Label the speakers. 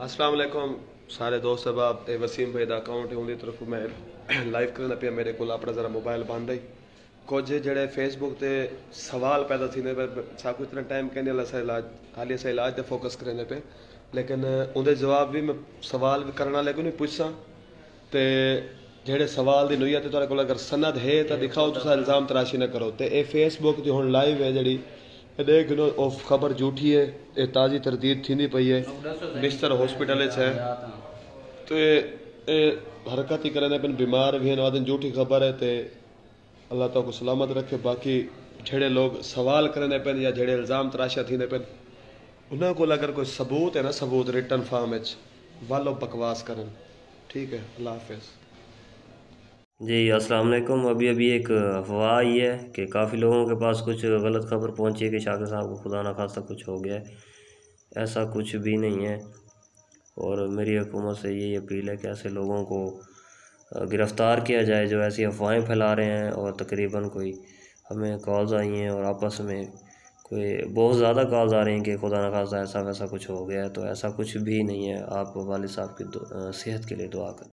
Speaker 1: अस्सलाम वालेकुम सारे दोस्त अहबाब ते वसीम भाई ਦਾ ਅਕਾਊਂਟ ਉਹਦੀ ਤਰਫ ਮੈਂ ਲਾਈਵ ਕਰਨਾ ਪਿਆ ਮੇਰੇ ਕੋਲ ਆਪਣਾ ਜ਼ਰਾ ਮੋਬਾਈਲ ਬੰਦ ਹੈ ਕੁਝ ਜਿਹੜੇ ਫੇਸਬੁੱਕ ਤੇ ਸਵਾਲ ਪੈਦਾ ਥੀਂਦੇ ਪਏ ਸਾਕੂ ਇਤਨਾ ਟਾਈਮ ਕਹਿੰਦੇ ਅੱਲਾ सा इलाज हाली असां इलाज ते फोकस करने पे लेकिन ਉਹਦੇ ਜਵਾਬ ਵੀ ਮੈਂ ਸਵਾਲ ਵੀ ਕਰਨ ਵਾਲੇ ਕੋਈ ਨਹੀਂ ਪੁੱਛਾਂ ਤੇ ਜਿਹੜੇ ਸਵਾਲ ਦੀ ਨੋਈਆ ਤੇ ਤੁਹਾਡੇ ਕੋਲ ਅਗਰ ਸਨਦ ਹੈ ਤਾਂ ਦਿਖਾਓ ਤੁਸੀਂ ਇਲਜ਼ਾਮ ਤਰਾਸ਼ੀ ਨਾ ਕਰੋ ਤੇ ਇਹ ਫੇਸਬੁੱਕ ਦੀ ਹੁਣ ਲਾਈਵ ਹੈ ਜਿਹੜੀ देख लो ओ ख़बर झूठी है, ये ताज़ी तरदीद थींदी पई है। बिस्तर हॉस्पिटल है। तो ये हरकत ही करें पिया बीमार भी है आदमी झूठी ख़बर है तो अल्लाह ताला को सलामत रखे। बाक़ी जड़े लोग सवाल करें पेन या जड़े इल्ज़ाम तराशा थी पेन उन को अगर कोई सबूत है ना, सबूत रिटर्न फॉर्म वालों बकवास करें ठीक है, अल्लाह हाफ़िज़।
Speaker 2: जी, अस्सलाम वालेकुम। अभी अभी एक अफवाह आई है कि काफ़ी लोगों के पास कुछ गलत खबर पहुँची है कि शाकिर साहब को खुदा ना खास्ता कुछ हो गया है। ऐसा कुछ भी नहीं है और मेरी हुकूमत से यही अपील है कि ऐसे लोगों को गिरफ़्तार किया जाए जो ऐसी अफवाहें फैला रहे हैं और तकरीबन कोई हमें कॉल्स आई हैं और आपस में कोई बहुत ज़्यादा कॉल्स आ रही हैं कि खुदा न खास्ता ऐसा वैसा कुछ हो गया है तो ऐसा कुछ भी नहीं है। आप वाल साहब की सेहत के लिए दुआ करें।